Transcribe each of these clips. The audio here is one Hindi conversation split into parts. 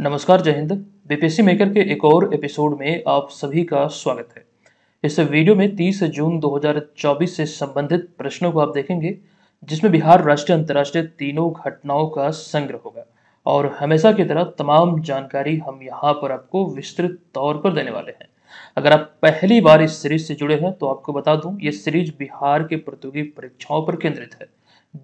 नमस्कार, जय हिंद। बीपीएससी मेकर के एक और एपिसोड में आप सभी का स्वागत है। इस वीडियो में 30 जून 2024 से संबंधित प्रश्नों को आप देखेंगे, जिसमें बिहार राष्ट्रीय अंतर्राष्ट्रीय तीनों घटनाओं का संग्रह होगा। और हमेशा की तरह तमाम जानकारी हम यहाँ पर आपको विस्तृत तौर पर देने वाले हैं। अगर आप पहली बार इस सीरीज़ से जुड़े हैं तो आपको बता दूँ, ये सीरीज़ बिहार के प्रतियोगी परीक्षाओं पर केंद्रित है।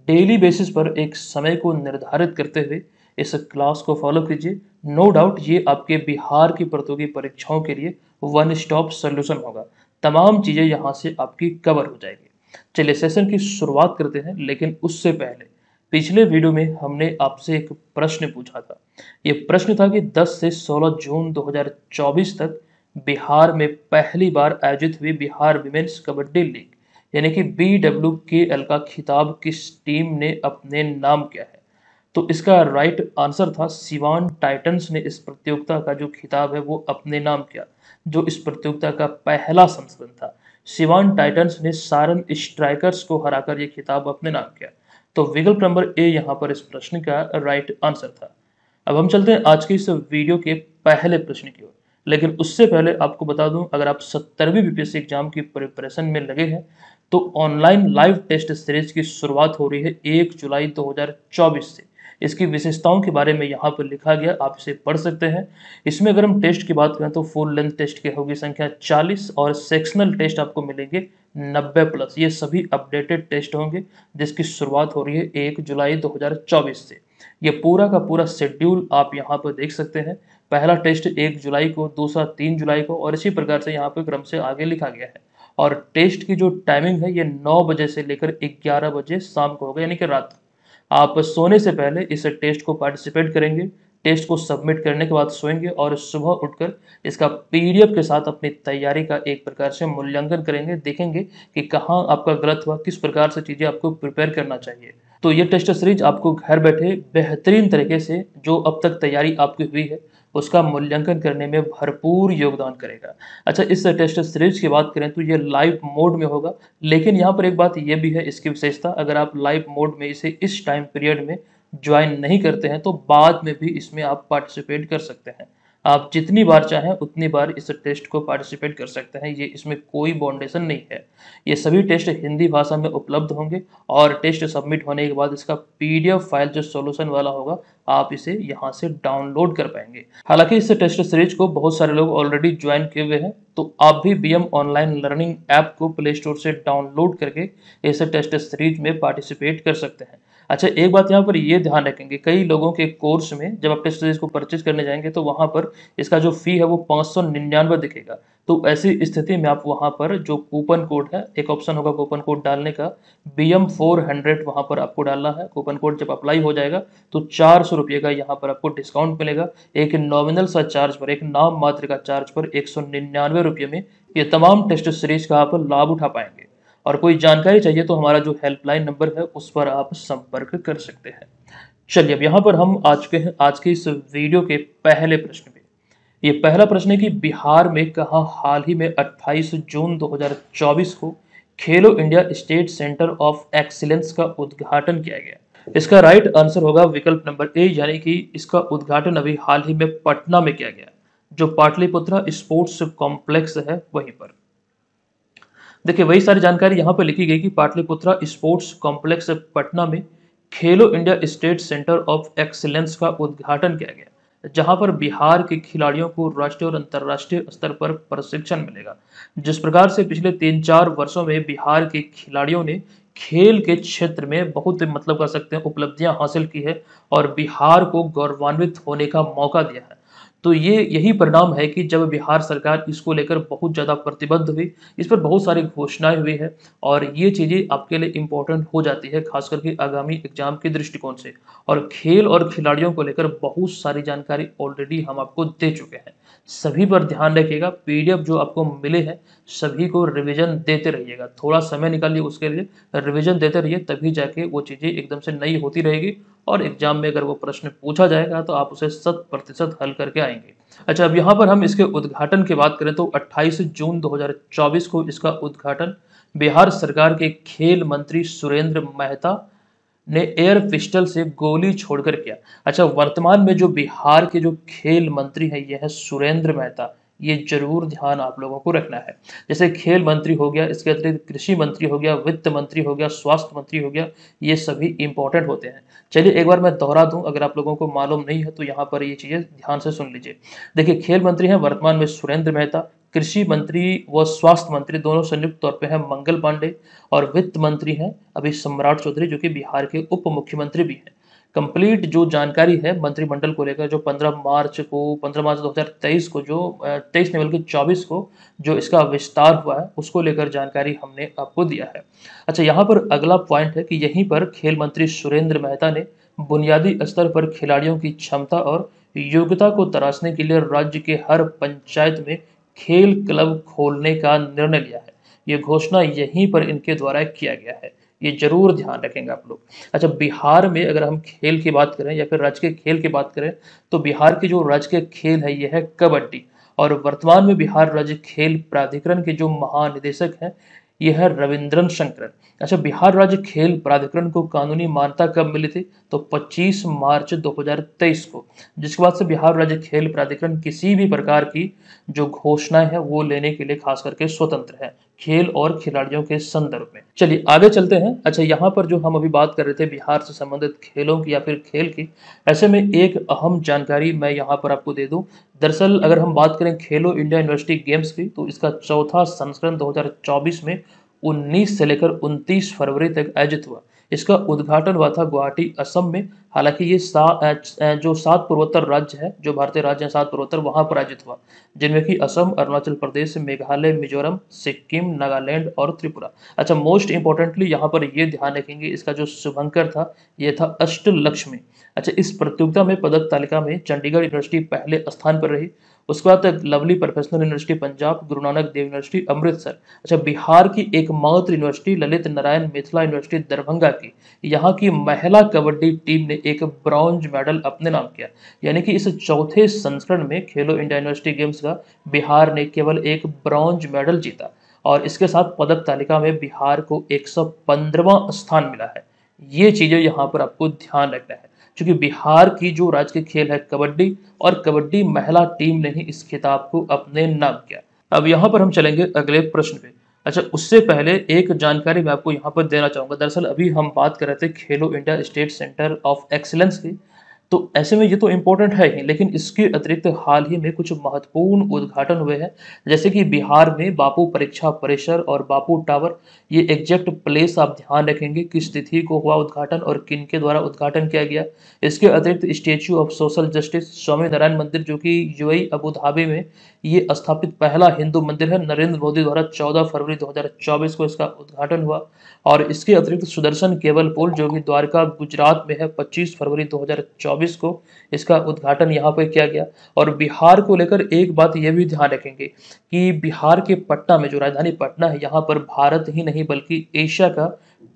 डेली बेसिस पर एक समय को निर्धारित करते हुए इस क्लास को फॉलो कीजिए। नो डाउट ये आपके बिहार की प्रतियोगी परीक्षाओं के लिए वन स्टॉप सोल्यूशन होगा। तमाम चीज़ें यहाँ से आपकी कवर हो जाएगी। चलिए सेशन की शुरुआत करते हैं, लेकिन उससे पहले पिछले वीडियो में हमने आपसे एक प्रश्न पूछा था। ये प्रश्न था कि 10 से 16 जून 2024 तक बिहार में पहली बार आयोजित हुई बिहार विमेन्स कबड्डी लीग, यानी कि बी डब्ल्यू के एल का खिताब किस टीम ने अपने नाम किया है? तो इसका राइट आंसर था सिवान टाइटन्स ने इस प्रतियोगिता का जो खिताब है, वो अपने नाम किया, जो इस प्रतियोगिता का पहला संस्करण था। सिवान टाइटन्स ने सारन स्ट्राइकर्स को हराकर ये खिताब अपने नाम किया। तो विकल्प नंबर ए यहाँ पर इस प्रश्न का राइट आंसर था। अब हम चलते हैं आज के इस वीडियो के पहले प्रश्न की ओर। लेकिन उससे पहले आपको बता दूँ, अगर आप सत्तरवीं बीपीएससी एग्ज़ाम की प्रिपरेशन में लगे हैं तो ऑनलाइन लाइव टेस्ट सीरीज़ की शुरुआत हो रही है एक जुलाई 2024 से। इसकी विशेषताओं के बारे में यहाँ पर लिखा गया, आप इसे पढ़ सकते हैं। इसमें अगर हम टेस्ट की बात करें तो फुल लेंथ टेस्ट की होगी संख्या 40 और सेक्शनल टेस्ट आपको मिलेंगे 90 प्लस ये सभी अपडेटेड टेस्ट होंगे, जिसकी शुरुआत हो रही है एक जुलाई 2024 से। ये पूरा का पूरा शेड्यूल आप यहाँ पर देख सकते हैं। पहला टेस्ट एक जुलाई को, दूसरा तीन जुलाई को और इसी प्रकार से यहाँ पर क्रम से आगे लिखा गया है। और टेस्ट की जो टाइमिंग है, ये नौ बजे से लेकर ग्यारह बजे शाम को होगा, यानी कि रात आप सोने से पहले इस टेस्ट को पार्टिसिपेट करेंगे, टेस्ट को सबमिट करने के बाद सोएँगे और सुबह उठकर इसका पीडीएफ के साथ अपनी तैयारी का एक प्रकार से मूल्यांकन करेंगे, देखेंगे कि कहाँ आपका गलत हुआ, किस प्रकार से चीज़ें आपको प्रिपेयर करना चाहिए। तो ये टेस्ट सीरीज़ आपको घर बैठे बेहतरीन तरीके से जो अब तक तैयारी आपकी हुई है उसका मूल्यांकन करने में भरपूर योगदान करेगा। अच्छा इस टेस्ट सीरीज़ की बात करें तो ये लाइव मोड में होगा, लेकिन यहाँ पर एक बात ये भी है, इसकी विशेषता, अगर आप लाइव मोड में इसे इस टाइम पीरियड में ज्वाइन नहीं करते हैं तो बाद में भी इसमें आप पार्टिसिपेट कर सकते हैं। आप जितनी बार चाहें, उतनी बार इस टेस्ट को पार्टिसिपेट कर सकते हैं। ये इसमें कोई बाउंडेशन नहीं है। ये सभी टेस्ट हिंदी भाषा में उपलब्ध होंगे और टेस्ट सबमिट होने के बाद इसका पीडीएफ फ़ाइल जो सॉल्यूशन वाला होगा, आप इसे यहाँ से डाउनलोड कर पाएँगे। हालाँकि इस टेस्ट सीरीज़ को बहुत सारे लोग ऑलरेडी ज्वाइन किए हुए हैं तो आप भी बीएम ऑनलाइन लर्निंग ऐप को प्ले स्टोर से डाउनलोड करके इस टेस्ट सीरीज़ में पार्टिसिपेट कर सकते हैं। अच्छा एक बात यहाँ पर ये ध्यान रखेंगे, कई लोगों के कोर्स में जब आप टेस्ट सीरीज़ को परचेज करने जाएँगे तो वहाँ पर इसका जो फ़ी है वो पाँच सौ निन्यानवे दिखेगा। तो ऐसी स्थिति में आप वहाँ पर जो कूपन कोड है, एक ऑप्शन होगा कूपन कोड डालने का बी एम फोर हंड्रेड वहाँ पर आपको डालना है। कूपन कोड जब अप्लाई हो जाएगा तो चार सौ रुपये का यहाँ पर आपको डिस्काउंट मिलेगा। एक नॉमिनल सा चार्ज पर, एक नाम मात्र का चार्ज पर एक सौ निन्यानवे रुपये में ये तमाम टेस्ट सीरीज़ का आप लाभ उठा पाएँगे। और कोई जानकारी चाहिए तो हमारा जो हेल्पलाइन नंबर है, उस पर आप संपर्क कर सकते हैं। चलिए, अब यहाँ पर हम आ चुके हैं आज के इस वीडियो के पहले प्रश्न में ये पहला प्रश्न है कि बिहार में कहा हाल ही में 28 जून 2024 को Khelo India state centre of excellence का उद्घाटन किया गया? इसका राइट आंसर होगा विकल्प नंबर ए यानी कि इसका उद्घाटन अभी हाल ही में पटना में किया गया, जो पाटलिपुत्रा स्पोर्ट्स कॉम्प्लेक्स है वहीं पर। देखिए, वही सारी जानकारी यहाँ पर लिखी गई कि पाटलिपुत्रा स्पोर्ट्स कॉम्प्लेक्स पटना में Khelo India state centre of excellence का उद्घाटन किया गया, जहाँ पर बिहार के खिलाड़ियों को राष्ट्रीय और अंतर्राष्ट्रीय स्तर पर प्रशिक्षण मिलेगा। जिस प्रकार से पिछले तीन चार वर्षों में बिहार के खिलाड़ियों ने खेल के क्षेत्र में बहुत मतलब कर सकते हैं, उपलब्धियाँ हासिल की है और बिहार को गौरवान्वित होने का मौका दिया है। तो ये यही परिणाम है कि जब बिहार सरकार इसको लेकर बहुत ज़्यादा प्रतिबद्ध हुई, इस पर बहुत सारी घोषणाएँ हुई है और ये चीज़ें आपके लिए इम्पोर्टेंट हो जाती है, खास करके आगामी एग्ज़ाम के दृष्टिकोण से। और खेल और खिलाड़ियों को लेकर बहुत सारी जानकारी ऑलरेडी हम आपको दे चुके हैं। सभी पर ध्यान रखिएगा। पीडीएफ जो आपको मिले हैं, सभी को रिवीजन देते रहिएगा। थोड़ा समय निकालिए उसके लिए। रिवीजन देते रहिए, तभी जाके वो चीज़ें एकदम से नई होती रहेगी। और एग्ज़ाम में अगर वो प्रश्न पूछा जाएगा तो आप उसे शत प्रतिशत हल करके आएँगे। अच्छा अब यहाँ पर हम इसके उद्घाटन की बात करें तो 28 जून 2024 को इसका उद्घाटन बिहार सरकार के खेल मंत्री सुरेंद्र मेहता ने एयर पिस्टल से गोली छोड़कर किया। अच्छा वर्तमान में जो बिहार के जो खेल मंत्री हैं ये है सुरेंद्र मेहता। ये ज़रूर ध्यान आप लोगों को रखना है। जैसे खेल मंत्री हो गया, इसके अतिरिक्त कृषि मंत्री हो गया, वित्त मंत्री हो गया, स्वास्थ्य मंत्री हो गया, ये सभी इंपॉर्टेंट होते हैं। चलिए, एक बार मैं दोहरा दूँ, अगर आप लोगों को मालूम नहीं है तो यहाँ पर ये चीज़ें ध्यान से सुन लीजिए। देखिए, खेल मंत्री हैं, वर्तमान में सुरेंद्र मेहता कृषि मंत्री व स्वास्थ्य मंत्री दोनों संयुक्त तौर पे हैं मंगल पांडे और वित्त मंत्री हैं अभी सम्राट चौधरी, जो कि बिहार के उप मुख्यमंत्री भी हैं। कंप्लीट जो जानकारी है मंत्रिमंडल को लेकर, जो 15 मार्च को 15 मार्च 2023 को, जो तेईस नहीं बल्कि 24 को, जो इसका विस्तार हुआ है, उसको लेकर जानकारी हमने आपको दिया है। अच्छा यहाँ पर अगला पॉइंट है कि यहीं पर खेल मंत्री सुरेंद्र मेहता ने बुनियादी स्तर पर खिलाड़ियों की क्षमता और योग्यता को तराशने के लिए राज्य के हर पंचायत में खेल क्लब खोलने का निर्णय लिया है। ये घोषणा यहीं पर इनके द्वारा किया गया है। ये ज़रूर ध्यान रखेंगे आप लोग। अच्छा बिहार में अगर हम खेल की बात करें या फिर राज्य के खेल की बात करें तो बिहार की जो राज्य के खेल है, ये है कबड्डी। और वर्तमान में बिहार राज्य खेल प्राधिकरण के जो महानिदेशक हैं, ये है रविंद्रन शंकर अच्छा बिहार राज्य खेल प्राधिकरण को कानूनी मान्यता कब मिली थी? तो 25 मार्च 2023 को। जिसके बाद से बिहार राज्य खेल प्राधिकरण किसी भी प्रकार की जो घोषणाएँ है, वो लेने के लिए खास करके स्वतंत्र है, खेल और खिलाड़ियों के संदर्भ में। चलिए, आगे चलते हैं। अच्छा यहाँ पर जो हम अभी बात कर रहे थे, बिहार से संबंधित खेलों की या फिर खेल की, ऐसे में एक अहम जानकारी मैं यहाँ पर आपको दे दूँ। दरअसल, अगर हम बात करें खेलो इंडिया यूनिवर्सिटी गेम्स की तो इसका चौथा संस्करण 2024 में 19 से लेकर 29 फरवरी तक आयोजित हुआ। इसका उद्घाटन हुआ था गुवाहाटी असम में। हालाँकि ये सा, जो सात पूर्वोत्तर राज्य है जो भारतीय राज्य सात पूर्वोत्तर वहाँ पर आयोजित हुआ। जिनमें कि असम अरुणाचल प्रदेश मेघालय मिजोरम सिक्किम नागालैंड और त्रिपुरा। अच्छा मोस्ट इंपॉर्टेंटली यहाँ पर ये ध्यान रखेंगे इसका जो शुभंकर था ये था अष्ट लक्ष्मी अच्छा इस प्रतियोगिता में पदक तालिका में चंडीगढ़ यूनिवर्सिटी पहले स्थान पर रही। उसके बाद lovely professional university Punjab, Guru Nanak Dev university Amritsar. अच्छा बिहार की एकमात्र यूनिवर्सिटी ललित नारायण मिथिला यूनिवर्सिटी दरभंगा की। यहाँ की महिला कबड्डी टीम ने एक ब्रॉन्ज मेडल अपने नाम किया। यानी कि इस चौथे संस्करण में खेलो इंडिया यूनिवर्सिटी गेम्स का बिहार ने केवल एक ब्रॉन्ज मेडल जीता। और इसके साथ पदक तालिका में बिहार को एक स्थान मिला है। ये चीज़ें यहाँ पर आपको ध्यान रखना है। क्योंकि बिहार की जो राज्य के खेल है, कबड्डी और कबड्डी महिला टीम ने ही इस खिताब को अपने नाम किया। अब यहाँ पर हम चलेंगे अगले प्रश्न पे। अच्छा उससे पहले एक जानकारी मैं आपको यहाँ पर देना चाहूँगा। दरअसल अभी हम बात कर रहे थे Khelo India state centre of excellence की। तो ऐसे में ये तो इम्पोर्टेंट है ही, लेकिन इसके अतिरिक्त हाल ही में कुछ महत्वपूर्ण उद्घाटन हुए हैं। जैसे कि बिहार में बापू परीक्षा परिसर और बापू टावर, ये एग्जैक्ट प्लेस आप ध्यान रखेंगे किस तिथि को हुआ उद्घाटन और किन के द्वारा उद्घाटन किया गया। इसके अतिरिक्त statue of social justice Swaminarayan मंदिर, जो कि यूएई अबू धाबी में, ये स्थापित पहला हिंदू मंदिर है। नरेंद्र मोदी द्वारा 14 फरवरी 2024 को इसका उद्घाटन हुआ। और इसके अतिरिक्त सुदर्शन केबल पुल, जो कि द्वारका, गुजरात में है 25 फरवरी 2024 को इसका उद्घाटन यहाँ पर किया गया। और बिहार को लेकर एक बात यह भी ध्यान रखेंगे कि बिहार के पटना में जो राजधानी पटना है, यहाँ पर भारत ही नहीं, बल्कि एशिया का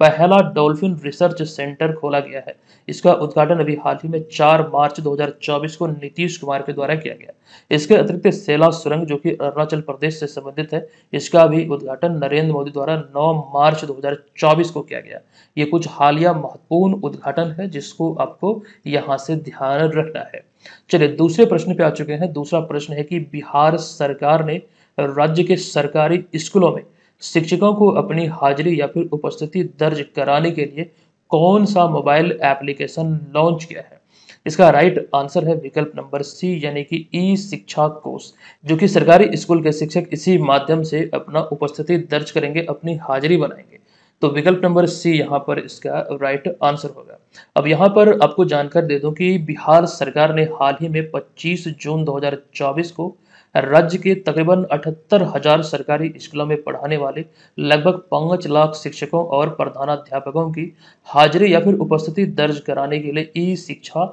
पहला डॉल्फिन रिसर्च सेंटर खोला गया है। इसका उद्घाटन अभी हाल ही में 4 मार्च 2024 को नीतीश कुमार के द्वारा किया गया। इसके अतिरिक्त सेला सुरंग, जो कि अरुणाचल प्रदेश से संबंधित है, इसका भी उद्घाटन नरेंद्र मोदी द्वारा 9 मार्च 2024 को किया गया। ये कुछ हालिया महत्वपूर्ण उद्घाटन है, जिसको आपको यहाँ से ध्यान रखना है। चलिए, दूसरे प्रश्न पे आ चुके हैं। दूसरा प्रश्न है कि बिहार सरकार ने राज्य के सरकारी स्कूलों में शिक्षकों को अपनी हाजिरी या फिर उपस्थिति दर्ज कराने के लिए कौन सा मोबाइल एप्लीकेशन लॉन्च किया है? इसका राइट आंसर है विकल्प नंबर सी, यानी कि ई शिक्षा कोर्स, जो कि सरकारी स्कूल के शिक्षक इसी माध्यम से अपना उपस्थिति दर्ज करेंगे, अपनी हाजिरी बनाएँगे। तो विकल्प नंबर सी, यहाँ पर इसका राइट आंसर होगा। अब यहाँ पर आपको जानकर दे दूँ कि बिहार सरकार ने हाल ही में 25 जून 2024 को राज्य के तकरीबन अठहत्तर हज़ार सरकारी स्कूलों में पढ़ाने वाले लगभग पाँच लाख शिक्षकों और प्रधानाध्यापकों की हाजिरी या फिर उपस्थिति दर्ज कराने के लिए ई शिक्षा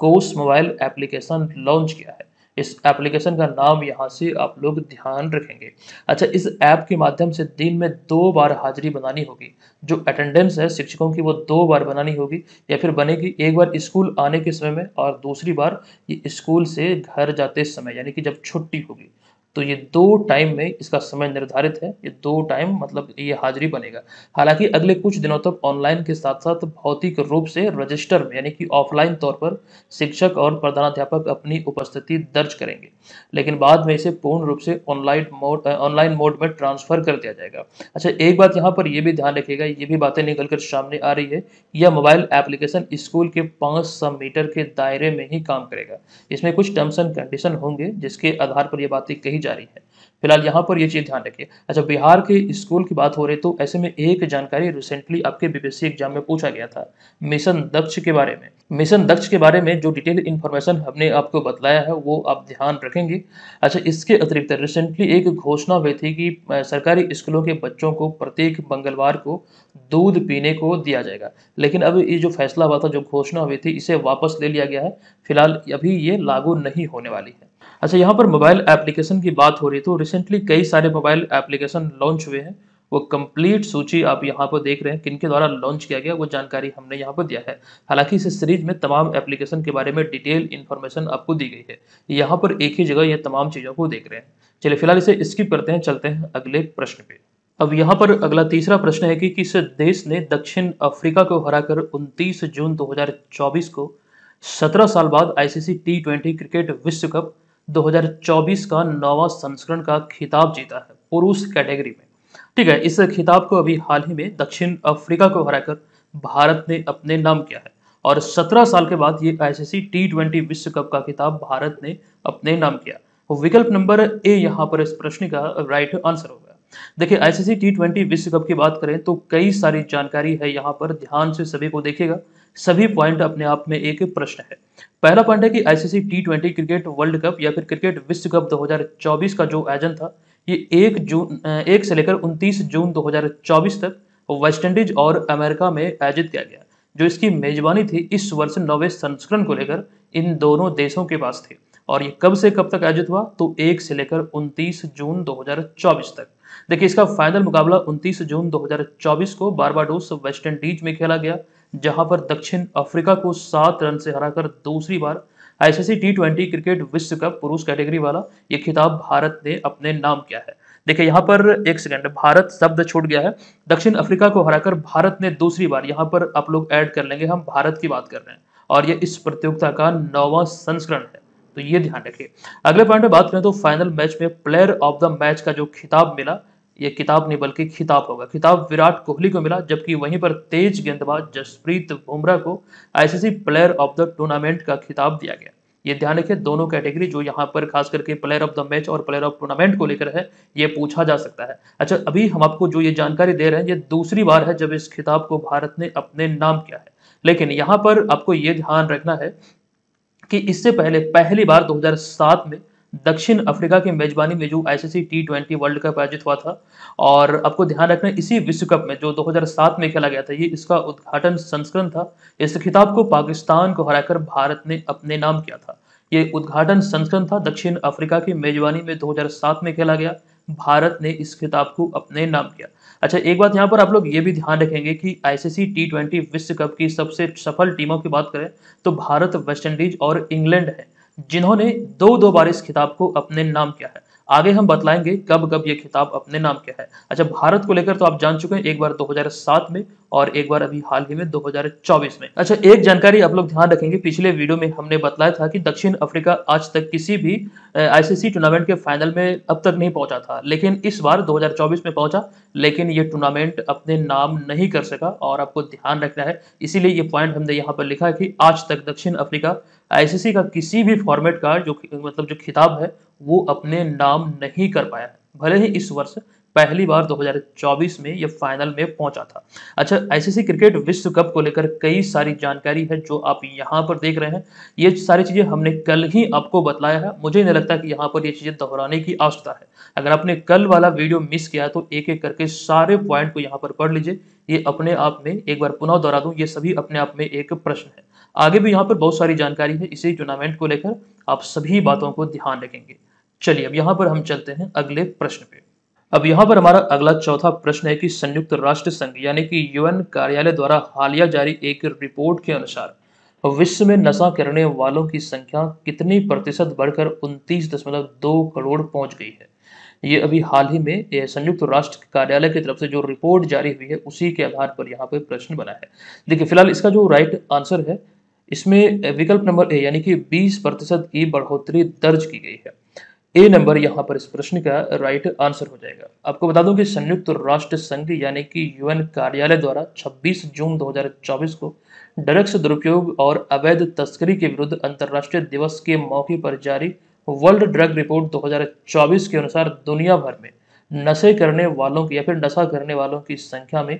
कोर्स मोबाइल एप्लीकेशन लॉन्च किया है। इस एप्लीकेशन का नाम यहाँ से आप लोग ध्यान रखेंगे। अच्छा इस ऐप के माध्यम से दिन में दो बार हाजिरी बनानी होगी। जो अटेंडेंस है, शिक्षकों की वो दो बार बनानी होगी या फिर बनेगी एक बार स्कूल आने के समय में और दूसरी बार ये स्कूल से घर जाते समय, यानी कि जब छुट्टी होगी। तो ये दो टाइम में इसका समय निर्धारित है। ये दो टाइम मतलब ये हाजिरी बनेगा। हालाँकि अगले कुछ दिनों तक ऑनलाइन के साथ साथ भौतिक रूप से रजिस्टर में, यानी कि ऑफलाइन तौर पर शिक्षक और प्रधानाध्यापक अपनी उपस्थिति दर्ज करेंगे। लेकिन बाद में इसे पूर्ण रूप से ऑनलाइन मोड ऑनलाइन मोड में ट्रांसफ़र कर दिया जाएगा। अच्छा एक बात यहाँ पर यह भी ध्यान रखिएगा, ये भी बातें निकल कर सामने आ रही है यह मोबाइल एप्लीकेशन स्कूल के पाँच सौ मीटर के दायरे में ही काम करेगा। इसमें कुछ टर्म्स एंड कंडीशन होंगे जिसके आधार पर यह बातें कही जा रही है। फ़िलहाल यहाँ पर ये चीज़ ध्यान रखिए। अच्छा बिहार के स्कूल की बात हो रही तो ऐसे में एक जानकारी रिसेंटली आपके बीपीएससी एग्ज़ाम में पूछा गया था, मिशन दक्ष के बारे में। मिशन दक्ष के बारे में जो डिटेल इन्फॉर्मेशन हमने आपको बतलाया है, वो आप ध्यान रखेंगे। अच्छा इसके अतिरिक्त रिसेंटली एक घोषणा हुई थी कि सरकारी स्कूलों के बच्चों को प्रत्येक मंगलवार को दूध पीने को दिया जाएगा। लेकिन अब ये जो फैसला हुआ था, जो घोषणा हुई थी, इसे वापस ले लिया गया है। फ़िलहाल अभी ये लागू नहीं होने वाली है। अच्छा यहाँ पर मोबाइल एप्लीकेशन की बात हो रही तो रिसेंटली कई सारे मोबाइल एप्लीकेशन लॉन्च हुए हैं। वो कंप्लीट सूची आप यहाँ पर देख रहे हैं किन के द्वारा लॉन्च किया गया, वो जानकारी हमने यहाँ पर दिया है। हालाँकि इस सीरीज़ में तमाम एप्लीकेशन के बारे में डिटेल इन्फॉर्मेशन आपको दी गई है। यहाँ पर एक ही जगह ये तमाम चीज़ों को देख रहे हैं। चलिए, फ़िलहाल इसे स्किप करते हैं, चलते हैं अगले प्रश्न पे। अब यहाँ पर अगला तीसरा प्रश्न है कि किस देश ने दक्षिण अफ्रीका को हराकर 29 जून 2024 को 17 साल बाद आईसीसी टी क्रिकेट विश्व कप 2024 का नौवा संस्करण का खिताब जीता है पुरुष कैटेगरी में। ठीक है, इस खिताब को अभी हाल ही में दक्षिण अफ्रीका को हराकर भारत ने अपने नाम किया है और 17 साल के बाद ये आईसीसी टी ट्वेंटी विश्व कप का खिताब भारत ने अपने नाम किया। विकल्प नंबर ए यहाँ पर इस प्रश्न का राइट आंसर होगा। देखिए आईसीसी टी ट्वेंटी विश्व कप की बात करें तो कई सारी जानकारी है यहाँ पर, ध्यान से सभी को देखिएगा। सभी पॉइंट अपने आप में एक प्रश्न है। पहला पॉइंट है कि ICC T twenty cricket world cup या फिर क्रिकेट विश्व कप 2024 का जो आयोजन था, ये एक जून एक से लेकर 29 जून 2024 तक वेस्टइंडीज और अमेरिका में आयोजित किया गया, जो इसकी मेजबानी थी इस वर्ष नौवे संस्करण को लेकर, इन दोनों देशों के पास थे। और ये कब से कब तक आयोजित हुआ तो एक से लेकर 29 जून 2024 तक। देखिए, इसका फाइनल मुकाबला 29 जून 2024 को बारबाडोस वेस्ट इंडीज में खेला गया, जहाँ पर दक्षिण अफ्रीका को सात रन से हराकर दूसरी बार आईसीसी टी ट्वेंटी क्रिकेट विश्व कप पुरुष कैटेगरी वाला ये खिताब भारत ने अपने नाम किया है। देखिए, यहाँ पर एक सेकंड भारत शब्द छूट गया है। दक्षिण अफ्रीका को हराकर भारत ने दूसरी बार, यहाँ पर आप लोग ऐड कर लेंगे, हम भारत की बात कर रहे हैं, और ये इस प्रतियोगिता का नौवा संस्करण है तो ये ध्यान रखिए। अगले पॉइंट में बात करें तो फाइनल मैच में प्लेयर ऑफ़ द मैच का जो खिताब मिला ये किताब नहीं, बल्कि खिताब होगा। खिताब विराट कोहली को मिला, जबकि वहीं पर तेज गेंदबाज जसप्रीत बुमराह को ICC player of the tournament का खिताब दिया गया। ये ध्यान रखिए, दोनों कैटेगरी जो यहाँ पर खास करके प्लेयर ऑफ़ द मैच और प्लेयर ऑफ़ टूर्नामेंट को लेकर है, ये पूछा जा सकता है। अच्छा अभी हम आपको जो ये जानकारी दे रहे हैं, ये दूसरी बार है जब इस खिताब को भारत ने अपने नाम किया है। लेकिन यहाँ पर आपको ये ध्यान रखना है कि इससे पहले, पहली बार 2007 में दक्षिण अफ्रीका की मेजबानी में जो ICC T twenty world cup आयोजित हुआ था, और आपको ध्यान रखना इसी विश्व कप में जो 2007 में खेला गया था, ये इसका उद्घाटन संस्करण था। इस खिताब को पाकिस्तान को हराकर भारत ने अपने नाम किया था। ये उद्घाटन संस्करण था, दक्षिण अफ्रीका की मेजबानी में 2007 में खेला गया। भारत ने इस खिताब को अपने नाम किया। अच्छा एक बात यहाँ पर आप लोग ये भी ध्यान रखेंगे कि आईसीसी टी ट्वेंटी विश्व कप की सबसे सफल टीमों की बात करें तो भारत वेस्टइंडीज और इंग्लैंड है। जिन्होंने दो दो बार इस खिताब को अपने नाम किया है। आगे हम बतलाएँगे कब कब ये खिताब अपने नाम किया है। अच्छा भारत को लेकर तो आप जान चुके हैं, एक बार 2007 में और एक बार अभी हाल ही में 2024 में। अच्छा एक जानकारी आप लोग ध्यान रखेंगे, पिछले वीडियो में हमने बतलाया था कि दक्षिण अफ्रीका आज तक किसी भी आईसीसी टूर्नामेंट के फाइनल में अब तक नहीं पहुँचा था। लेकिन इस बार 2024 में पहुँचा, लेकिन ये टूर्नामेंट अपने नाम नहीं कर सका और आपको ध्यान रखना है। इसीलिए ये पॉइंट हमने यहाँ पर लिखा है कि आज तक दक्षिण अफ्रीका आईसीसी का किसी भी फॉर्मेट का जो मतलब जो खिताब है, वो अपने नाम नहीं कर पाया। है भले ही इस वर्ष पहली बार 2024 में यह फाइनल में पहुँचा था। अच्छा आईसीसी क्रिकेट विश्व कप को लेकर कई सारी जानकारी है जो आप यहाँ पर देख रहे हैं। ये सारी चीज़ें हमने कल ही आपको बतलाया है। मुझे नहीं लगता कि यहाँ पर ये चीज़ें दोहराने की आवश्यकता है। अगर आपने कल वाला वीडियो मिस किया तो एक एक करके सारे पॉइंट को यहाँ पर पढ़ लीजिए। ये अपने आप में एक बार पुनः दोहरा दूँ। ये सभी अपने आप में एक प्रश्न है। आगे भी यहाँ पर बहुत सारी जानकारी है, इसी टूर्नामेंट को लेकर आप सभी बातों को ध्यान रखेंगे। चलिए, अब यहाँ पर हम चलते हैं अगले प्रश्न पे। अब यहाँ पर हमारा अगला चौथा प्रश्न है कि संयुक्त राष्ट्र संघ, यानी कि यूएन कार्यालय द्वारा हालिया जारी एक रिपोर्ट के अनुसार विश्व में नशा करने वालों की संख्या कितनी प्रतिशत बढ़कर उनतीस दशमलव दो करोड़ पहुँच गई है? ये अभी हाल ही में संयुक्त राष्ट्र कार्यालय की तरफ़ से जो रिपोर्ट जारी हुई है, उसी के आधार पर यहाँ पर प्रश्न बना है। देखिए, फ़िलहाल इसका जो राइट आंसर है इसमें विकल्प नंबर ए, यानी कि 20 प्रतिशत की बढ़ोतरी दर्ज की गई है। ए नंबर यहाँ पर इस प्रश्न का राइट आंसर हो जाएगा। आपको बता दूँ कि संयुक्त राष्ट्र संघ, यानी कि यूएन कार्यालय द्वारा 26 जून 2024 को ड्रग्स दुरुपयोग और अवैध तस्करी के विरुद्ध अंतर्राष्ट्रीय दिवस के मौके पर जारी वर्ल्ड ड्रग रिपोर्ट 2024 के अनुसार दुनिया भर में नशे करने वालों की या फिर नशा करने वालों की संख्या में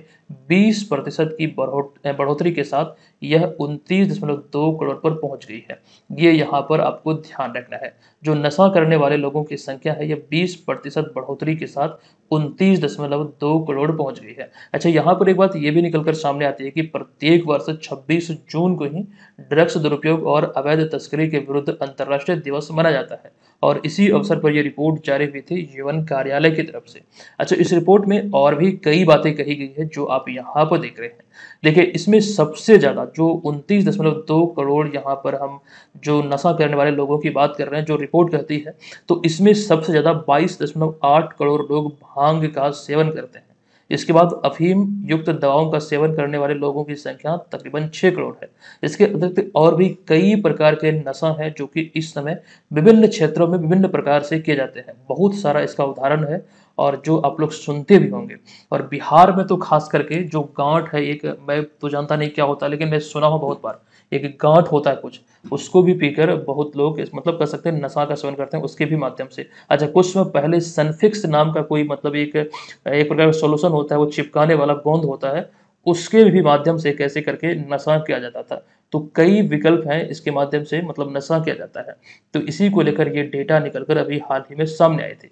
20 प्रतिशत की बढ़ोतरी के साथ यह उनतीस दशमलव दो करोड़ पर पहुँच गई है। ये यहाँ पर आपको ध्यान रखना है। जो नशा करने वाले लोगों की संख्या है, यह 20 प्रतिशत बढ़ोतरी के साथ उनतीस दशमलव दो करोड़ पहुँच गई है। अच्छा यहाँ पर एक बात ये भी निकलकर सामने आती है कि प्रत्येक वर्ष 26 जून को ही ड्रग्स दुरुपयोग और अवैध तस्करी के विरुद्ध अंतर्राष्ट्रीय दिवस मनाया जाता है। और इसी अवसर पर यह रिपोर्ट जारी हुई थी यूएन कार्यालय की तरफ़ से। अच्छा इस रिपोर्ट में और भी कई बातें कही गई है जो आप यहाँ पर देख रहे हैं। देखिए, इसमें सबसे ज़्यादा जो उनतीस दशमलव दो करोड़ यहाँ पर हम जो नशा करने वाले लोगों की बात कर रहे हैं, जो रिपोर्ट कहती है तो इसमें सबसे ज़्यादा बाईस दशमलव आठ करोड़ लोग भाँग का सेवन करते हैं। इसके बाद अफीम युक्त दवाओं का सेवन करने वाले लोगों की संख्या तकरीबन छह करोड़ है। इसके अतिरिक्त और भी कई प्रकार के नशा हैं जो कि इस समय विभिन्न क्षेत्रों में विभिन्न प्रकार से किए जाते हैं। बहुत सारा इसका उदाहरण है और जो आप लोग सुनते भी होंगे। और बिहार में तो खास करके जो गांठ है, एक मैं तो जानता नहीं क्या होता, लेकिन मैं सुना हूँ बहुत बार। एक गांठ होता है कुछ, उसको भी पीकर बहुत लोग इस मतलब कर सकते हैं, नशा का सेवन करते हैं उसके भी माध्यम से। अच्छा कुछ समय पहले सनफिक्स नाम का कोई मतलब एक एक प्रकार का सोल्यूशन होता है, वो चिपकाने वाला गोंद होता है, उसके भी माध्यम से कैसे करके नशा किया जाता था। तो कई विकल्प हैं इसके माध्यम से मतलब नशा किया जाता है। तो इसी को लेकर ये डेटा निकलकर अभी हाल ही में सामने आए थे।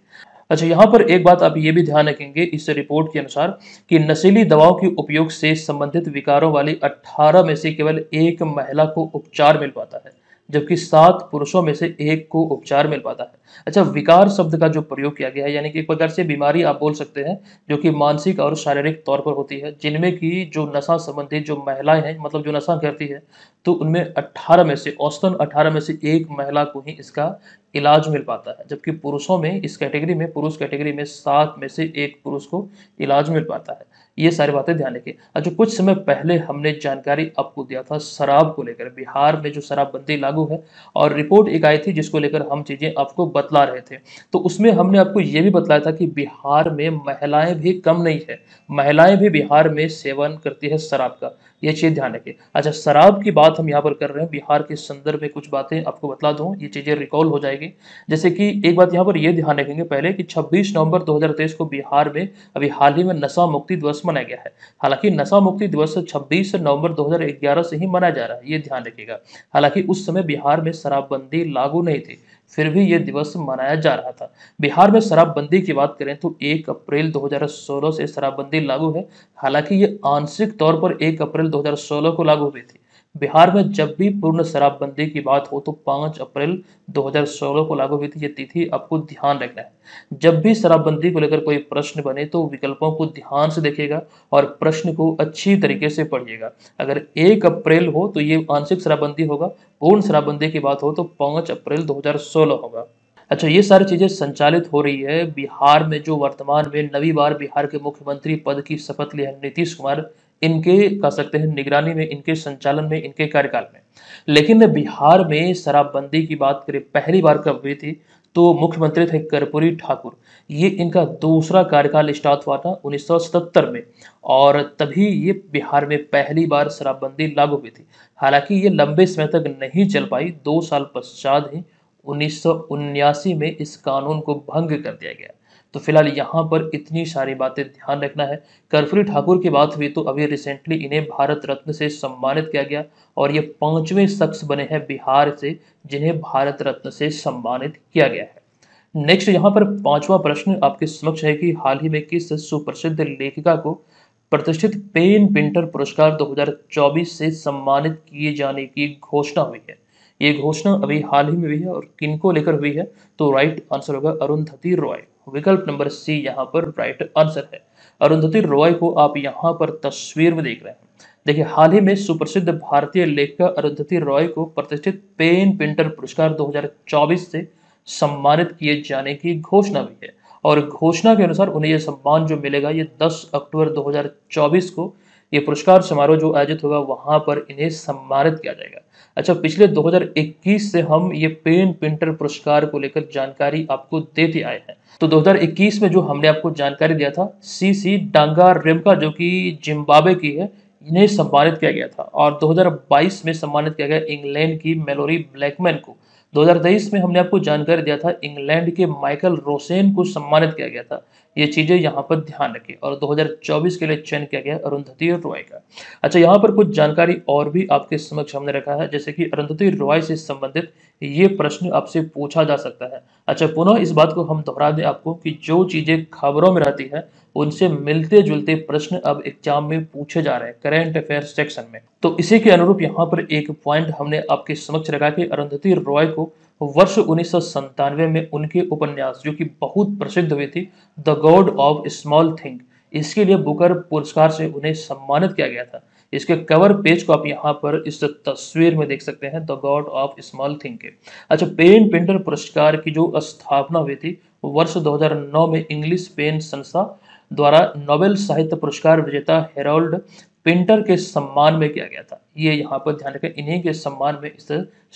अच्छा यहाँ पर एक बात आप ये भी ध्यान रखेंगे इस रिपोर्ट के अनुसार कि नशीली दवाओं के उपयोग से संबंधित विकारों वाली 18 में से केवल एक महिला को उपचार मिल पाता है। जबकि सात पुरुषों में से एक को उपचार मिल पाता है। अच्छा विकार शब्द का जो प्रयोग किया गया है, यानी कि एक प्रकार से बीमारी आप बोल सकते हैं, जो कि मानसिक और शारीरिक तौर पर होती है, जिनमें की जो नशा संबंधित जो महिलाएँ हैं मतलब जो नशा करती है तो उनमें 18 में से, औसतन 18 में से एक महिला को ही इसका इलाज मिल पाता है, जबकि पुरुषों में, इस कैटेगरी में, पुरुष कैटेगरी में सात में से एक पुरुष को इलाज मिल पाता है। ये सारी बातें ध्यान रखिए। अच्छा कुछ समय पहले हमने जानकारी आपको दिया था, शराब को लेकर, बिहार में जो शराबबंदी लागू है, और रिपोर्ट एक आई थी जिसको लेकर हम चीज़ें आपको बतला रहे थे। तो उसमें हमने आपको ये भी बताया था कि बिहार में महिलाएँ भी कम नहीं है। महिलाएँ भी बिहार में सेवन करती है शराब का। ये चीज़ ध्यान रखिए। अच्छा शराब की बात हम यहाँ पर कर रहे हैं। बिहार के संदर्भ में कुछ बातें आपको बतला दूँ, ये चीज़ें रिकॉल हो जाएगी। जैसे कि एक बात यहाँ पर ये ध्यान रखेंगे पहले कि 26 नवंबर 2023 को बिहार में, अभी हाल ही में नशा मुक्ति दिवस मनाया गया है। हालाँकि नशा मुक्ति दिवस छब्बीस नवंबर 2011 से ही मनाया जा रहा है, ये ध्यान रखिएगा। हालाँकि उस समय बिहार में शराबबंदी लागू नहीं थी। फिर भी ये दिवस मनाया जा रहा था। बिहार में शराबबंदी की बात करें तो 1 अप्रैल 2016 से शराबबंदी लागू है। हालाँकि ये आंशिक तौर पर 1 अप्रैल 2016 को लागू हुई थी। बिहार में जब भी पूर्ण शराबबंदी की बात हो तो 5 अप्रैल 2016 को लागू हुई थी ये तिथि, आपको ध्यान रखना है। जब भी शराबबंदी को लेकर कोई प्रश्न बने तो विकल्पों को ध्यान से देखिएगा और प्रश्न को अच्छी तरीके से पढ़िएगा। अगर 1 अप्रैल हो तो ये आंशिक शराबबंदी होगा, पूर्ण शराबबंदी की बात हो तो पाँच अप्रैल दो हज़ार सोलह होगा। अच्छा ये सारी चीज़ें संचालित हो रही है। बिहार में जो वर्तमान में नवी बार बिहार के मुख्यमंत्री पद की शपथ ली है, नीतीश कुमार इनके, कह सकते हैं, निगरानी में, इनके संचालन में, इनके कार्यकाल में। लेकिन बिहार में शराबबंदी की बात करें, पहली बार कब हुई थी तो मुख्यमंत्री थे कर्पूरी ठाकुर। ये इनका दूसरा कार्यकाल स्टार्ट हुआ था 1977 में, और तभी ये बिहार में पहली बार शराबबंदी लागू हुई थी। हालाँकि ये लंबे समय तक नहीं चल पाई, दो साल पश्चात ही उन्नीस में इस कानून को भंग कर दिया गया। तो फ़िलहाल यहाँ पर इतनी सारी बातें ध्यान रखना है। कर्पूरी ठाकुर की बात हुई तो अभी रिसेंटली इन्हें भारत रत्न से सम्मानित किया गया और ये पाँचवें शख्स बने हैं बिहार से, जिन्हें भारत रत्न से सम्मानित किया गया है। नेक्स्ट यहाँ पर पांचवा प्रश्न आपके समक्ष है कि हाल ही में किस सुप्रसिद्ध लेखिका को प्रतिष्ठित पेन पिंटर पुरस्कार 2024 से सम्मानित किए जाने की घोषणा हुई है? ये घोषणा अभी हाल ही में हुई है और किन को लेकर हुई है? तो राइट आंसर होगा अरुंधति रॉय। विकल्प नंबर सी यहाँ पर राइट आंसर है। अरुंधति रॉय को आप यहाँ पर तस्वीर में देख रहे हैं। देखिए, हाल ही में सुप्रसिद्ध भारतीय लेखिका अरुंधति रॉय को प्रतिष्ठित पेन पिंटर पुरस्कार 2024 से सम्मानित किए जाने की घोषणा भी है। और घोषणा के अनुसार उन्हें यह सम्मान जो मिलेगा, ये 10 अक्टूबर 2024 को ये पुरस्कार समारोह जो आयोजित होगा, वहाँ पर इन्हें सम्मानित किया जाएगा। अच्छा पिछले 2021 से हम ये पेन पिंटर पुरस्कार को लेकर जानकारी आपको देते आए हैं। तो 2021 में जो हमने आपको जानकारी दिया था, सी सी डांगा रिमका जो कि जिम्बाब्वे की है, इन्हें सम्मानित किया गया था। और 2022 में सम्मानित किया गया इंग्लैंड की मेलोरी ब्लैकमैन को। 2023 में हमने आपको जानकारी दिया था, इंग्लैंड के माइकल रोसेन को सम्मानित किया गया था। ये चीज़ें यहाँ पर ध्यान रखें और 2024 के लिए चयन किया गया अरुंधति रॉय का। अच्छा यहाँ पर कुछ जानकारी और भी आपके समक्ष हमने रखा है, जैसे कि अरुंधति रॉय से संबंधित ये प्रश्न आपसे पूछा जा सकता है। अच्छा पुनः इस बात को हम दोहरा दें आपको कि जो चीज़ें खबरों में रहती है, उनसे मिलते जुलते प्रश्न अब एग्ज़ाम में पूछे जा रहे हैं, करेंट अफेयर सेक्शन में। तो इसी के अनुरूप यहाँ पर एक पॉइंट हमने आपके समक्ष रखा कि अरुंधति रॉय को वर्ष उन्नीस में उनके उपन्यास, जो कि बहुत प्रसिद्ध हुई थी the god of small thing इसके लिए बुकर पुरस्कार से उन्हें सम्मानित किया गया था। इसके कवर पेज को आप यहाँ पर इस तस्वीर में देख सकते हैं the god of small thing के। अच्छा पेन पेंटर पुरस्कार की जो स्थापना हुई थी, वर्ष 2009 में इंग्लिश पेन संस्था द्वारा नोबेल साहित्य पुरस्कार विजेता हेरोल्ड पेंटर के सम्मान में किया गया था। ये यहाँ पर ध्यान रखें, इन्हीं के सम्मान में इस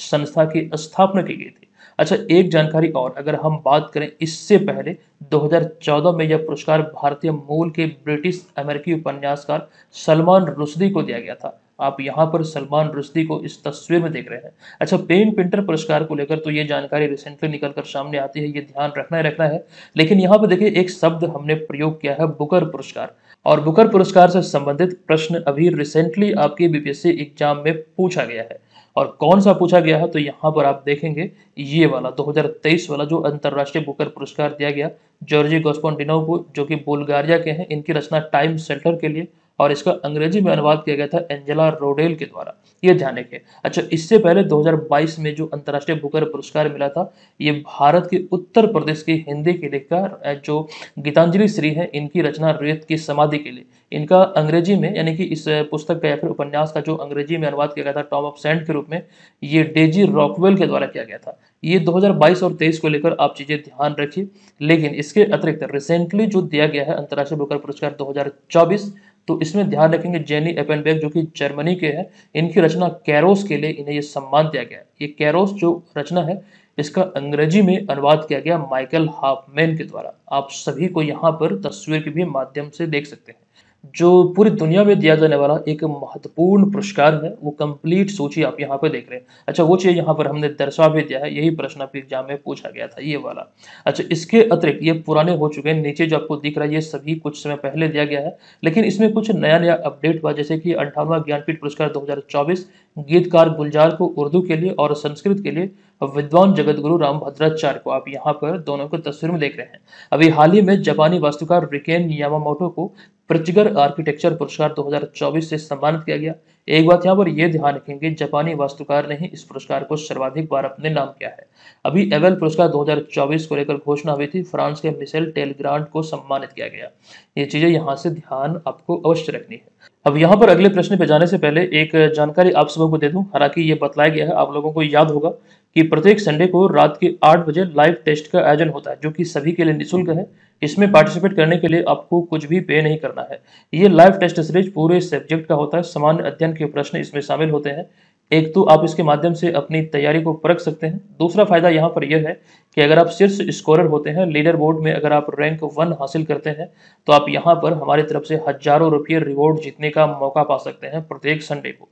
संस्था की स्थापना की गई थी। अच्छा एक जानकारी और, अगर हम बात करें इससे पहले 2014 में यह पुरस्कार भारतीय मूल के ब्रिटिश अमेरिकी उपन्यासकार सलमान रुशदी को दिया गया था। आप यहाँ पर सलमान रुश्दी को इस तस्वीर में देख रहे हैं। अच्छा पेन पिंटर पुरस्कार को लेकर तो ये जानकारी रिसेंटली निकलकर सामने आती है, ये ध्यान रखना ही, रखना है। लेकिन यहाँ पर देखिए, एक शब्द हमने प्रयोग किया है, बुकर पुरस्कार। और बुकर पुरस्कार से संबंधित प्रश्न अभी रिसेंटली आपके बीपीएससी एग्ज़ाम में पूछा गया है। और कौन सा पूछा गया है तो यहाँ पर आप देखेंगे, ये वाला 2023 वाला जो अंतरराष्ट्रीय बुकर पुरस्कार दिया गया, जॉर्जी गोस्पोन्टिनो को, जो कि बुल्गारिया के हैं, इनकी रचना टाइम सेंटर के लिए। और इसका अंग्रेज़ी में अनुवाद किया गया था एंजेला रोडेल के द्वारा। ये ध्यान रखें अच्छा इससे पहले 2022 में जो अंतर्राष्ट्रीय बुकर पुरस्कार मिला था, ये भारत के उत्तर प्रदेश के हिंदी के लेखक जो गीतांजलि श्री है, इनकी रचना रेत की समाधि के लिए। इनका अंग्रेज़ी में, यानी कि इस पुस्तक का या फिर उपन्यास का जो अंग्रेज़ी में अनुवाद किया गया था, टॉम ऑफ़ सेंट के रूप में, ये डेजी रॉकवेल के द्वारा किया गया था। ये 2022 और 23 को लेकर आप चीज़ें ध्यान रखिए। लेकिन इसके अतिरिक्त, रिसेंटली जो दिया गया है अंतर्राष्ट्रीय बुकर पुरस्कार 2024 तो इसमें ध्यान रखेंगे जेनी एपेनबेग जो कि जर्मनी के हैं, इनकी रचना कैरोस के लिए इन्हें ये सम्मान दिया गया ये कैरोस जो रचना है, इसका अंग्रेज़ी में अनुवाद किया गया माइकल हाफमैन के द्वारा। आप सभी को यहाँ पर तस्वीर के भी माध्यम से देख सकते हैं। जो पूरी दुनिया में दिया जाने वाला एक महत्वपूर्ण पुरस्कार है, वो कंप्लीट सूची आप यहाँ पे देख रहे हैं। अच्छा वो चीज़ यहाँ पर हमने दर्शा भी दिया है, यही प्रश्न आपके एग्ज़ाम में पूछा गया था, ये वाला। अच्छा इसके अतिरिक्त ये पुराने हो चुके हैं, नीचे जो आपको दिख रहा है, ये सभी कुछ समय पहले दिया गया है, लेकिन इसमें कुछ नया नया अपडेट हुआ, जैसे कि अंठावनवा ज्ञानपीठ पुरस्कार दो हज़ार चौबीस, गीतकार गुलजार को उर्दू के लिए और संस्कृत के लिए विद्वान जगत गुरु राम भद्राचार्य को आप यहाँ पर दोनों को तस्वीर में देख रहे हैं। अभी हाल ही में जापानी वास्तुकार रिकेन यामामोटो को पृथ्वीगर आर्किटेक्चर पुरस्कार 2024 से सम्मानित किया गया। एक बात यहाँ पर यह ध्यान रखेंगे जापानी वास्तुकार ने ही इस पुरस्कार को सर्वाधिक बार अपने नाम किया है। अभी एवेल पुरस्कार 2024 को लेकर घोषणा हुई थी, फ्रांस के मिसेल टेलग्रांट को सम्मानित किया गया। ये चीज़ें यहाँ से ध्यान आपको अवश्य रखनी है। अब यहाँ पर अगले प्रश्न पे जाने से पहले एक जानकारी आप सबको दे दूँ। हालाँकि ये बतलाया गया है, आप लोगों को याद होगा कि प्रत्येक संडे को रात के आठ बजे लाइव टेस्ट का आयोजन होता है, जो कि सभी के लिए निःशुल्क है। इसमें पार्टिसिपेट करने के लिए आपको कुछ भी पे नहीं करना है। ये लाइव टेस्ट सीरीज़ पूरे सब्जेक्ट का होता है। सामान्य अध्ययन के प्रश्न इसमें शामिल होते हैं। एक तो आप इसके माध्यम से अपनी तैयारी को परख सकते हैं। दूसरा फ़ायदा यहाँ पर यह है कि अगर आप शीर्ष स्कोरर होते हैं लीडर बोर्ड में अगर आप रैंक वन हासिल करते हैं तो आप यहाँ पर हमारी तरफ़ से हज़ारों रुपये रिवॉर्ड जीतने का मौका पा सकते हैं प्रत्येक संडे को।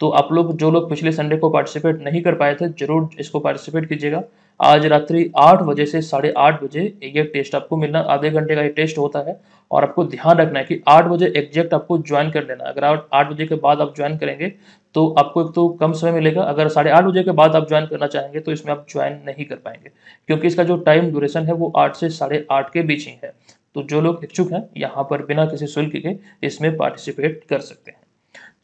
तो आप लोग, जो लोग पिछले संडे को पार्टिसिपेट नहीं कर पाए थे, ज़रूर इसको पार्टिसिपेट कीजिएगा। आज रात्रि आठ बजे से साढ़े आठ बजे ये टेस्ट आपको मिलना, आधे घंटे का ये टेस्ट होता है और आपको ध्यान रखना है कि आठ बजे एग्जैक्ट आपको ज्वाइन कर लेना। अगर आठ बजे के बाद आप ज्वाइन करेंगे तो आपको एक तो कम समय मिलेगा। अगर साढ़े आठ बजे के बाद आप ज्वाइन करना चाहेंगे तो इसमें आप ज्वाइन नहीं कर पाएँगे, क्योंकि इसका जो टाइम ड्यूरेशन है वो आठ से साढ़े आठ के बीच ही है। तो जो लोग इच्छुक हैं, यहाँ पर बिना किसी शुल्क के इसमें पार्टिसिपेट कर सकते हैं।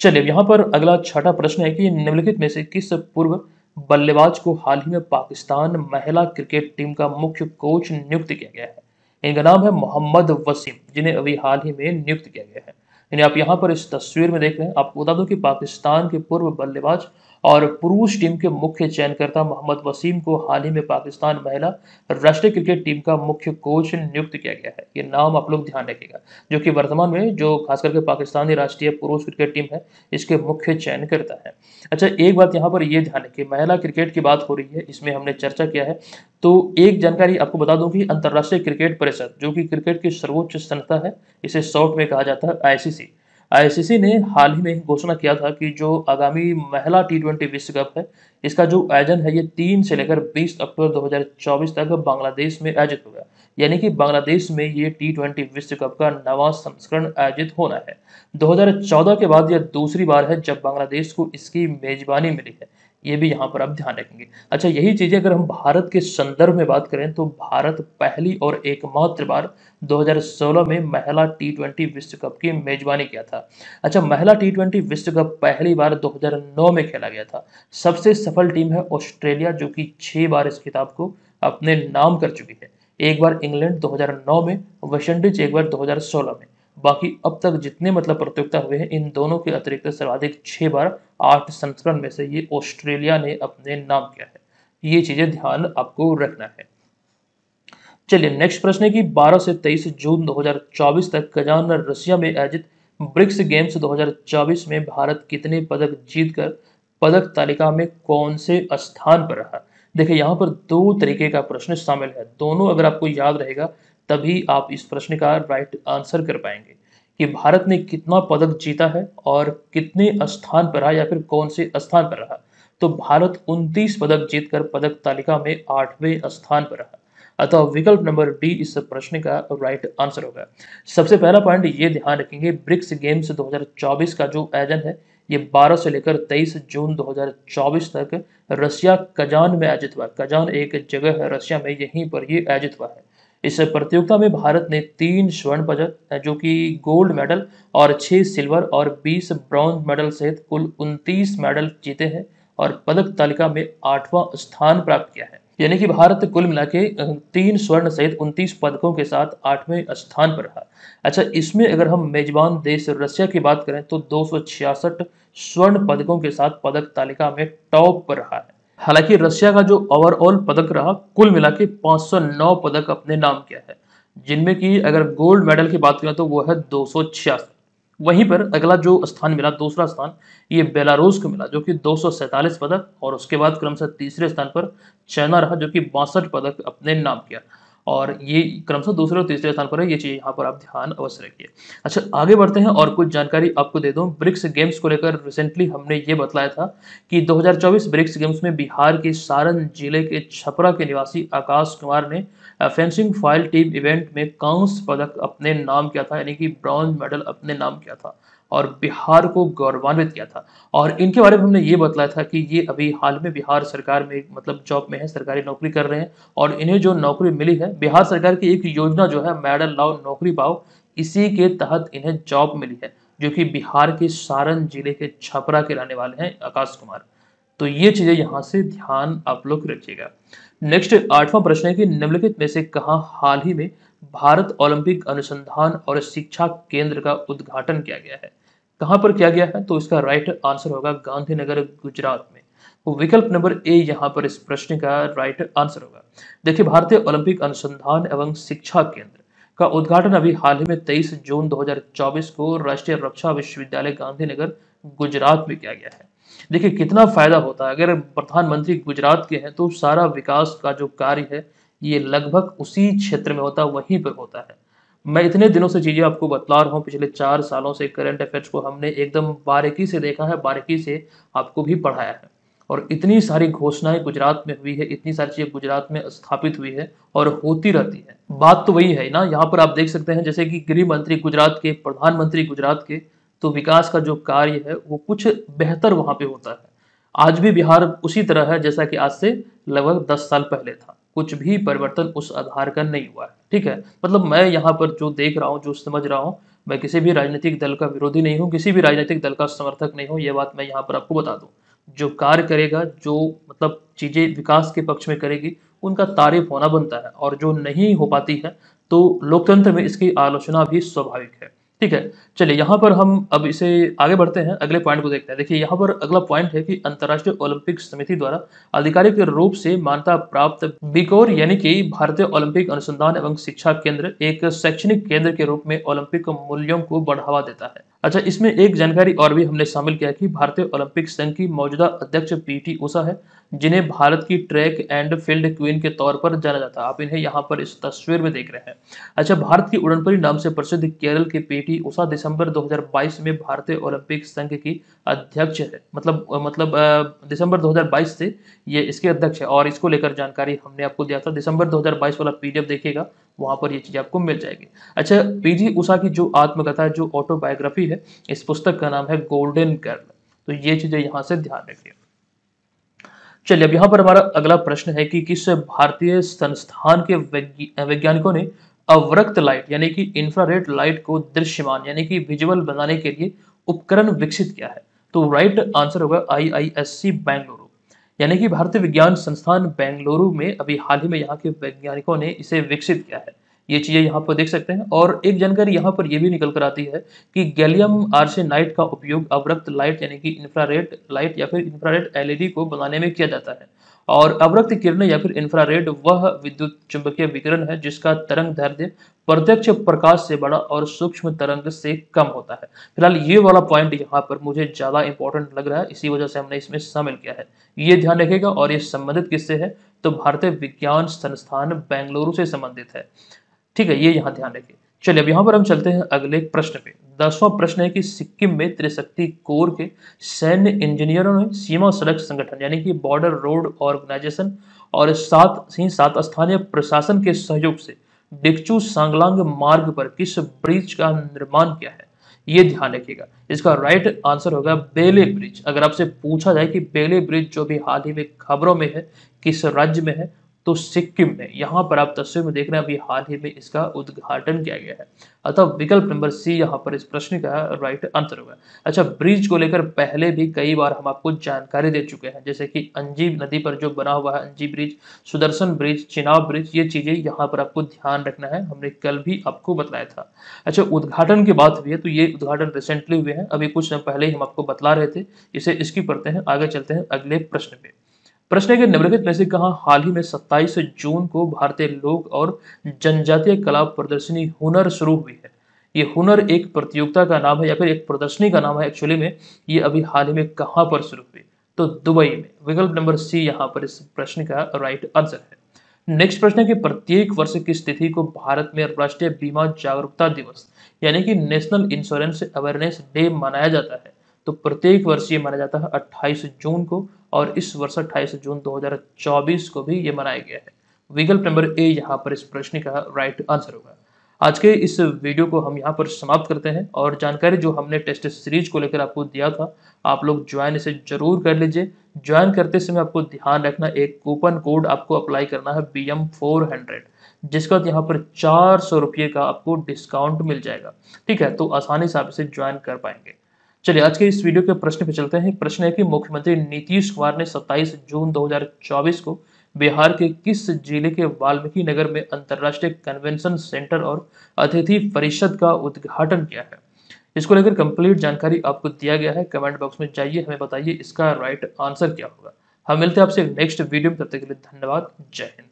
चलिए यहाँ पर अगला छठा प्रश्न है कि निम्नलिखित में से किस पूर्व बल्लेबाज को हाल ही में पाकिस्तान महिला क्रिकेट टीम का मुख्य कोच नियुक्त किया गया है। इनका नाम है मोहम्मद वसीम, जिन्हें अभी हाल ही में नियुक्त किया गया है। यानी आप यहाँ पर इस तस्वीर में देख रहे हैं। आपको बता दूँ कि पाकिस्तान के पूर्व बल्लेबाज और पुरुष टीम के मुख्य चयनकर्ता मोहम्मद वसीम को हाल ही में पाकिस्तान महिला राष्ट्रीय क्रिकेट टीम का मुख्य कोच नियुक्त किया गया है। ये नाम आप लोग ध्यान रखिएगा, जो कि वर्तमान में जो खास करके पाकिस्तानी राष्ट्रीय पुरुष क्रिकेट टीम है, इसके मुख्य चयनकर्ता है। अच्छा एक बात यहाँ पर ये ध्यान रखिए, महिला क्रिकेट की बात हो रही है, इसमें हमने चर्चा किया है। तो एक जानकारी आपको बता दूँ कि अंतर्राष्ट्रीय क्रिकेट परिषद, जो कि क्रिकेट की सर्वोच्च संस्था है, इसे शॉर्ट में कहा जाता है, आईसीसी। आईसीसी ने हाल ही में घोषणा किया था कि जो आगामी महिला टी ट्वेंटी विश्व कप है, इसका जो आयोजन है, ये तीन से लेकर 20 अक्टूबर 2024 तक बांग्लादेश में आयोजित होगा। यानी कि बांग्लादेश में ये टी ट्वेंटी विश्व कप का नवा संस्करण आयोजित होना है। 2014 के बाद यह दूसरी बार है जब बांग्लादेश को इसकी मेजबानी मिली है। ये भी यहाँ पर आप ध्यान रखेंगे। अच्छा यही चीज़ें अगर हम भारत के संदर्भ में बात करें तो भारत पहली और एकमात्र बार 2016 में महिला टी ट्वेंटी विश्व कप की मेजबानी किया था। अच्छा महिला टी ट्वेंटी विश्व कप पहली बार 2009 में खेला गया था। सबसे सफल टीम है ऑस्ट्रेलिया, जो कि छह बार इस खिताब को अपने नाम कर चुकी है। एक बार इंग्लैंड 2009 में, वेस्टइंडीज एक बार 2016 में। बाकी अब तक जितने मतलब प्रतियोगिता हुए हैं, इन दोनों के अतिरिक्त सर्वाधिक छह बार आठ संस्करण में से ये ऑस्ट्रेलिया ने अपने नाम किया है। ये चीज़ें ध्यान आपको रखना है। चलिए नेक्स्ट प्रश्न है कि 12 से 23 जून 2024 तक कजान रशिया में आयोजित ब्रिक्स गेम्स 2024 में भारत कितने पदक जीतकर पदक तालिका में कौन से स्थान पर रहा? देखिए, यहाँ पर दो तरीके का प्रश्न शामिल है। दोनों अगर आपको याद रहेगा तभी आप इस प्रश्न का राइट आंसर कर पाएँगे कि भारत ने कितना पदक जीता है और कितने स्थान पर रहा या फिर कौन से स्थान पर रहा। तो भारत 29 पदक जीतकर पदक तालिका में आठवें स्थान पर रहा। अतः विकल्प नंबर डी इस प्रश्न का राइट आंसर होगा। सबसे पहला पॉइंट ये ध्यान रखेंगे, ब्रिक्स गेम्स 2024 का जो आयोजन है, ये 12 से लेकर 23 जून 2024 तक रशिया कजान में आयोजित हुआ। कजान एक जगह है, रशिया में यहीं पर ये आयोजित हुआ है। इस प्रतियोगिता में भारत ने तीन स्वर्ण पदक, जो कि गोल्ड मेडल और छह सिल्वर और बीस ब्रॉन्ज मेडल सहित कुल उनतीस मेडल जीते हैं और पदक तालिका में आठवां स्थान प्राप्त किया है। यानी कि भारत कुल मिला के तीन स्वर्ण सहित उनतीस पदकों के साथ आठवें स्थान पर रहा। अच्छा इसमें अगर हम मेजबान देश रशिया की बात करें तो दो सौ छियासठ स्वर्ण पदकों के साथ पदक तालिका में टॉप पर रहा है। हालाँकि रशिया का जो ओवरऑल पदक रहा, कुल मिला के 509 पदक अपने नाम किया है। जिनमें की अगर गोल्ड मेडल की बात करें तो वो है दो सौ छियासी। वहीं पर अगला जो स्थान मिला, दूसरा स्थान, ये बेलारूस को मिला, जो कि दो पदक और उसके बाद क्रमशः तीसरे स्थान पर चाइना रहा, जो कि बासठ पदक अपने नाम किया। और ये क्रमशः दूसरे और तीसरे स्थान पर है, ये चीज़ यहाँ पर आप ध्यान अवश्य रखिए। अच्छा आगे बढ़ते हैं और कुछ जानकारी आपको दे दूँ। ब्रिक्स गेम्स को लेकर रिसेंटली हमने ये बतलाया था कि 2024 ब्रिक्स गेम्स में बिहार के सारण ज़िले के छपरा के निवासी आकाश कुमार ने फेंसिंग फ़ाइल टीम इवेंट में कांस्य पदक अपने नाम किया था, यानी कि ब्रॉन्ज मेडल अपने नाम किया था। और बिहार को गौरवान्वित किया था। और इनके बारे में हमने ये बतलाया था कि ये अभी हाल में बिहार सरकार में मतलब जॉब में है, सरकारी नौकरी कर रहे हैं और इन्हें जो नौकरी मिली है, बिहार सरकार की एक योजना जो है, मेडल लाओ, नौकरी पाओ, इसी के तहत इन्हें जॉब मिली है, जो कि बिहार के सारण ज़िले के छपरा के रहने वाले हैं आकाश कुमार। तो ये चीज़ें यहाँ से ध्यान आप लोग रखिएगा। नेक्स्ट, आठवां प्रश्न है कि निम्नलिखित में से कहा हाल ही में भारत ओलंपिक अनुसंधान और शिक्षा केंद्र का उद्घाटन किया गया है? कहाँ पर किया गया है? तो इसका राइट आंसर होगा गांधीनगर, गुजरात में। तो विकल्प नंबर ए यहाँ पर इस प्रश्न का राइट आंसर होगा। देखिए, भारतीय ओलंपिक अनुसंधान एवं शिक्षा केंद्र का उद्घाटन अभी हाल ही में 23 जून 2024 को राष्ट्रीय रक्षा विश्वविद्यालय गांधीनगर, गुजरात में किया गया है। देखिए, कितना फ़ायदा होता है। अगर प्रधानमंत्री गुजरात के हैं तो सारा विकास का जो कार्य है, ये लगभग उसी क्षेत्र में होता है, वहीं पर होता है। मैं इतने दिनों से चीज़ें आपको बतला रहा हूँ, पिछले चार सालों से करंट अफेयर्स को हमने एकदम बारीकी से देखा है, बारीकी से आपको भी पढ़ाया है। और इतनी सारी घोषणाएँ गुजरात में हुई है, इतनी सारी चीज़ें गुजरात में स्थापित हुई है और होती रहती है। बात तो वही है ना, यहाँ पर आप देख सकते हैं, जैसे कि गृह मंत्री गुजरात के, प्रधानमंत्री गुजरात के तो विकास का जो कार्य है, वो कुछ बेहतर वहाँ पे होता है। आज भी बिहार उसी तरह है, जैसा कि आज से लगभग दस साल पहले था। कुछ भी परिवर्तन उस आधार का नहीं हुआ है। ठीक है? मतलब मैं यहाँ पर जो देख रहा हूँ, जो समझ रहा हूँ, मैं किसी भी राजनीतिक दल का विरोधी नहीं हूँ, किसी भी राजनीतिक दल का समर्थक नहीं हूँ, ये बात मैं यहाँ पर आपको बता दूँ। जो कार्य करेगा, जो मतलब चीज़ें विकास के पक्ष में करेगी, उनका तारीफ़ होना बनता है और जो नहीं हो पाती है तो लोकतंत्र में इसकी आलोचना भी स्वाभाविक है। ठीक है? चलिए, यहाँ पर हम अब इसे आगे बढ़ते हैं, अगले पॉइंट को देखते हैं। देखिए, यहाँ पर अगला पॉइंट है कि अंतर्राष्ट्रीय ओलंपिक समिति द्वारा आधिकारिक रूप से मान्यता प्राप्त बिकोर, यानी कि भारतीय ओलंपिक अनुसंधान एवं शिक्षा केंद्र एक शैक्षणिक केंद्र के रूप में ओलंपिक मूल्यों को बढ़ावा देता है। अच्छा इसमें एक जानकारी और भी हमने शामिल किया कि भारतीय ओलंपिक संघ की मौजूदा अध्यक्ष पीटी उषा है। जिन्हें भारत की ट्रैक एंड फ़ील्ड क्वीन के तौर पर जाना जाता है। आप इन्हें यहाँ पर इस तस्वीर में देख रहे हैं। अच्छा भारत की उड़नपरी नाम से प्रसिद्ध केरल के पीटी उषा दिसंबर 2022 में भारतीय ओलंपिक संघ की अध्यक्ष है। मतलब मतलब दिसंबर 2022 से ये इसके अध्यक्ष है और इसको लेकर जानकारी हमने आपको दिया था। दिसंबर 2022 वाला पीडीएफ देखिएगा, वहाँ पर ये चीज़ आपको मिल जाएगी। अच्छा पीजी उषा की जो आत्मकथा जो ऑटोबायोग्राफी है, इस पुस्तक का नाम है गोल्डन गर्ल तो ये चीज़ें यहाँ से ध्यान रखिए। चलिए, अब यहाँ पर हमारा अगला प्रश्न है कि किस भारतीय संस्थान के वैज्ञानिकों ने अवरक्त लाइट, यानी कि इंफ्रारेड लाइट को दृश्यमान, यानी कि विजुअल बनाने के लिए उपकरण विकसित किया है? तो राइट आंसर होगा आई आई एस सी बेंगलुरु यानी कि भारतीय विज्ञान संस्थान बेंगलुरु में अभी हाल ही में यहाँ के वैज्ञानिकों ने इसे विकसित किया है। ये चीज़ें यहाँ पर देख सकते हैं। और एक जानकारी यहाँ पर यह भी निकल कर आती है कि गैलियम आर्सेनाइट का उपयोग अवरक्त लाइट यानी कि इंफ्रारेड लाइट या फिर इंफ्रारेड एलईडी को बनाने में किया जाता है। और अवरक्त किरणें या फिर इंफ्रारेड वह विद्युत चुंबकीय विकिरण है जिसका तरंग दैर्ध्य प्रत्यक्ष प्रकाश से बड़ा और सूक्ष्म तरंग से कम होता है। फ़िलहाल ये वाला पॉइंट यहाँ पर मुझे ज़्यादा इंपॉर्टेंट लग रहा है, इसी वजह से हमने इसमें शामिल किया है। ये ध्यान रखेगा और ये संबंधित किससे है तो भारतीय विज्ञान संस्थान बेंगलुरु से संबंधित है। ठीक है, ये यहाँ ध्यान रखिए। चलिए, अब यहाँ पर हम चलते हैं अगले प्रश्न पे। दसवां प्रश्न है कि सिक्किम में त्रिशक्ति कोर के सैन्य इंजीनियरों ने सीमा सड़क संगठन, यानी कि बॉर्डर रोड ऑर्गेनाइजेशन और सात ही सात स्थानीय प्रशासन के सहयोग से डिक्चू सांगलांग मार्ग पर किस ब्रिज का निर्माण किया है? ये ध्यान रखिएगा। इसका राइट आंसर होगा बेले ब्रिज। अगर आपसे पूछा जाए कि बेले ब्रिज जो भी हाल ही में खबरों में है, किस राज्य में है तो सिक्किम में, यहाँ पर आप तस्वीर में देख रहे हैं, अभी हाल ही में इसका उद्घाटन किया गया है। अतः विकल्प नंबर सी यहाँ पर इस प्रश्न का राइट आंसर होगा अच्छा ब्रिज को लेकर पहले भी कई बार हम आपको जानकारी दे चुके हैं, जैसे कि अंजीब नदी पर जो बना हुआ है Anji bridge Sudarshan bridge Chenab bridge ये चीज़ें यहाँ पर आपको ध्यान रखना है, हमने कल भी आपको बताया था। अच्छा उद्घाटन की बात हुई है तो ये उद्घाटन रिसेंटली हुए हैं, अभी कुछ समय पहले ही हम आपको बतला रहे थे, इसे इसकी पढ़ते हैं, आगे चलते हैं अगले प्रश्न पे। प्रश्न है कि निम्नलिखित में से कहा हाल ही में 27 जून को भारतीय लोक और जनजातीय कला प्रदर्शनी हुनर शुरू हुई है? ये हुनर एक प्रतियोगिता का नाम है या फिर एक प्रदर्शनी का नाम है? एक्चुअली में ये अभी हाल ही में कहाँ पर शुरू हुई? तो दुबई में। विकल्प नंबर सी यहाँ पर इस प्रश्न का राइट आंसर है। नेक्स्ट प्रश्न है कि प्रत्येक वर्ष की स्थिति को भारत में राष्ट्रीय बीमा जागरूकता दिवस, यानी कि नेशनल इंश्योरेंस अवेयरनेस डे मनाया जाता है? तो प्रत्येक वर्ष ये माना जाता है 28 जून को। और इस वर्ष 28 जून 2024 को भी ये मनाया गया है। विकल्प नंबर ए यहाँ पर इस प्रश्न का राइट आंसर होगा। आज के इस वीडियो को हम यहाँ पर समाप्त करते हैं और जानकारी जो हमने टेस्ट सीरीज़ को लेकर आपको दिया था, आप लोग ज्वाइन इसे ज़रूर कर लीजिए। ज्वाइन करते समय आपको ध्यान रखना, एक कूपन कोड आपको अप्लाई करना है बी एम फोर हंड्रेड जिसका यहाँ पर चार सौ रुपये का आपको डिस्काउंट मिल जाएगा। ठीक है तो आसानी से आप इसे ज्वाइन कर पाएँगे। चलिए, आज के इस वीडियो के प्रश्न पे चलते हैं। प्रश्न है कि मुख्यमंत्री नीतीश कुमार ने 27 जून 2024 को बिहार के किस ज़िले के वाल्मीकि नगर में अंतर्राष्ट्रीय कन्वेंशन सेंटर और अतिथि परिषद का उद्घाटन किया है? इसको लेकर कंप्लीट जानकारी आपको दिया गया है। कमेंट बॉक्स में जाइए, हमें बताइए इसका राइट आंसर क्या होगा। हम मिलते हैं आपसे नेक्स्ट वीडियो में, तब तक के लिए धन्यवाद। जय हिंद।